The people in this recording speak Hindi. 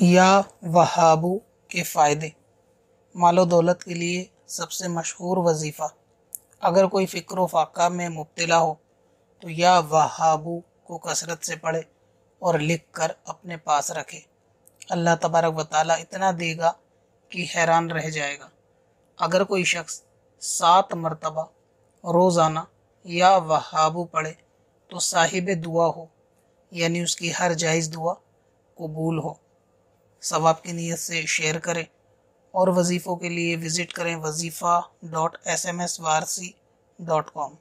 या वहाबू के फ़ायदे। मालो दौलत के लिए सबसे मशहूर वजीफ़ा। अगर कोई फ़िक्र फाका में मुब्तला हो तो या वहाबू को कसरत से पढ़े और लिख कर अपने पास रखे। अल्लाह तबारक व ताली इतना देगा कि हैरान रह जाएगा। अगर कोई शख्स सात मरतबा रोज़ाना या वहाबू पढ़े तो साहिब दुआ हो, यानी उसकी हर जायज़ दुआ कबूल हो। सवाब की नीयत से शेयर करें और वजीफ़ों के लिए विज़िट करें Wazifa dot S M S Warsi dot com.